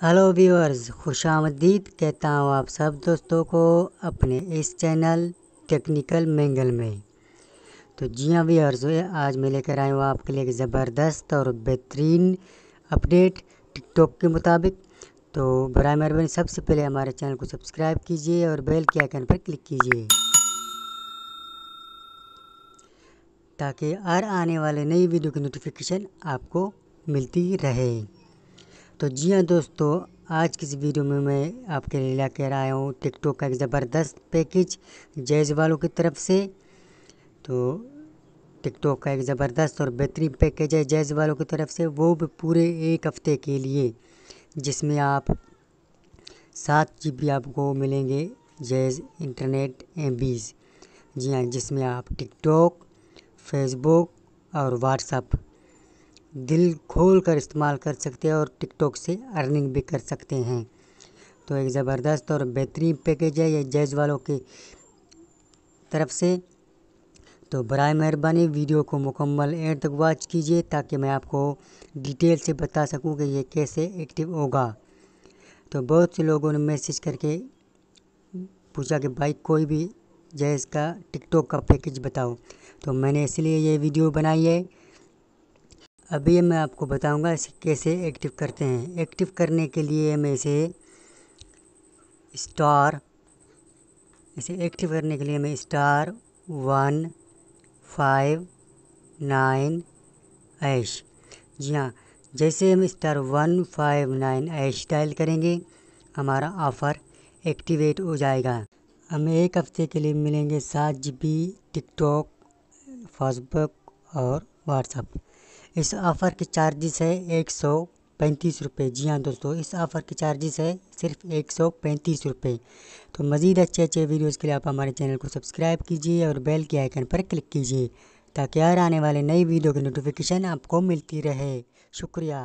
Hello viewers खुश आमदीद कहता हूँ आप सब दोस्तों को अपने इस चैनल टेक्निकल मैंगल में। तो जी हाँ व्यूअर्स आज मैं लेकर आया हूँ आपके लिए एक ज़बरदस्त और बेहतरीन अपडेट टिकटॉक के मुताबिक। तो बर मेहरबानी, सबसे पहले हमारे चैनल को सब्सक्राइब कीजिए और बेल के आइकन पर क्लिक कीजिए। ताकि हर आने वाले नई वीडियो की नोटिफिकेशन आपको मिलती रहे। तो जी हाँ दोस्तों, आज की इस वीडियो में मैं आपके लिए लेकर आया हूँ टिकटॉक का एक ज़बरदस्त पैकेज जैज़ वालों की तरफ़ से। तो टिकटॉक का एक ज़बरदस्त और बेहतरीन पैकेज है जैज़ वालों की तरफ़ से, वो भी पूरे एक हफ़्ते के लिए, जिसमें आप सात जी बी आपको मिलेंगे जैज़ इंटरनेट एम बीज़ जी हाँ जिसमें आप टिकटॉक फेसबुक और व्हाट्सअप दिल खोल कर इस्तेमाल कर सकते हैं और टिकटॉक से अर्निंग भी कर सकते हैं। तो एक ज़बरदस्त और बेहतरीन पैकेज है ये जैज़ वालों की तरफ़ से। तो बर मेहरबानी, वीडियो को मुकम्मल एंड तक वॉच कीजिए ताकि मैं आपको डिटेल से बता सकूँ कि ये कैसे एक्टिव होगा। तो बहुत से लोगों ने मैसेज करके पूछा कि भाई कोई भी जैज़ का, टिकटॉक का पैकेज बताओ। तो मैंने इसलिए ये वीडियो बनाई है। अभी मैं आपको बताऊँगा इसे कैसे एक्टिव करते हैं। एक्टिव करने के लिए मैं इसे स्टार, इसे एक्टिव करने के लिए मैं star one, five, nine, hash. जी हाँ जैसे हम star one, five, nine, hash dial करेंगे, हमारा ऑफ़र एक्टिवेट हो जाएगा। हमें एक हफ़्ते के लिए मिलेंगे सात जी बी, टिकटॉक, फेसबुक और व्हाट्सअप इस ऑफ़र के चार्जेस है एक सौ पैंतीस रुपये जी हाँ दोस्तों, इस ऑफ़र के चार्जेस है सिर्फ़ एक सौ पैंतीस रुपये तो मज़ीद अच्छे अच्छे वीडियोज़ के लिए आप हमारे चैनल को सब्सक्राइब कीजिए और बेल के आइकन पर क्लिक कीजिए ताकि हर आने वाले नई वीडियो की नोटिफिकेशन आपको मिलती रहे। शुक्रिया।